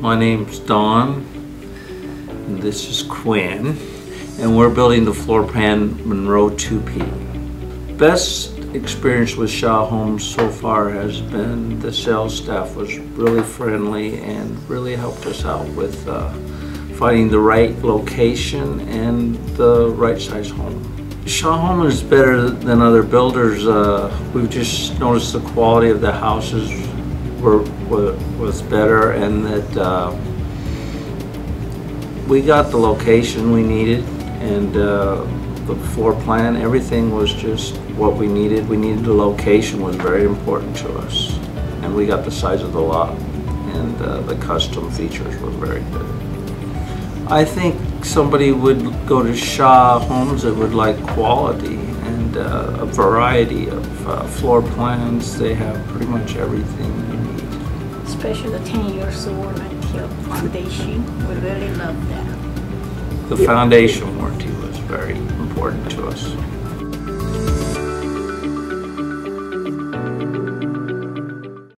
My name's Don. And this is Quinn. And we're building the floor plan Monroe 2P. Best experience with Shaw Homes so far has been the sales staff was really friendly and really helped us out with uh, finding the right location and the right size home. Shaw Home is better than other builders. Uh, we've just noticed the quality of the houses were, were was better, and that uh, we got the location we needed, and uh, the floor plan. Everything was just what we needed. We needed the location was very important to us, and we got the size of the lot, and uh, the custom features were very good. I think somebody would go to Shaw Homes that would like quality and uh, a variety of uh, floor plans. They have pretty much everything you need. especially the 10 years warranty of foundation. We really love that. The foundation warranty was very important to us.